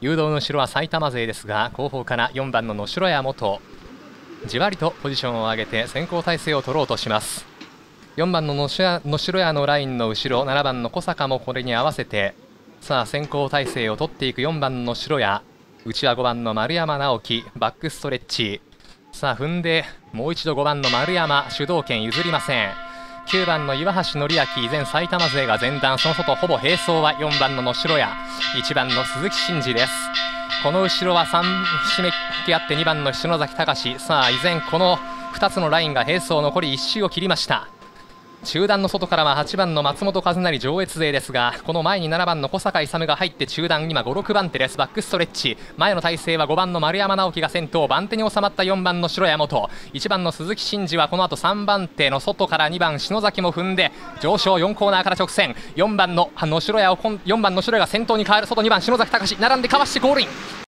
誘導の後ろは埼玉勢ですが後方から4番の野城屋元じわりとポジションを上げて先行体制を取ろうとします。4番の野城屋のラインの後ろ7番の小坂もこれに合わせてさあ先行体制を取っていく4番の城屋内は5番の丸山直樹バックストレッチ。さあ踏んでもう一度5番の丸山主導権譲りません。9番の岩橋紀明依然埼玉勢が前段その外ほぼ並走は4番の野城屋1番の鈴木真二です。この後ろは3締めき合って2番の篠崎隆。さあ依然この2つのラインが並走残り1周を切りました。中段の外からは8番の松本和成上越勢ですがこの前に7番の小坂勇が入って中段今56番手です。バックストレッチ。前の体勢は5番の丸山直樹が先頭。番手に収まった4番の城山本。1番の鈴木真二はこの後3番手の外から2番篠崎も踏んで上昇4コーナーから直線。4番の野城屋を4番の城屋が先頭に変わる。外2番篠崎隆並んでかわしてゴールイン。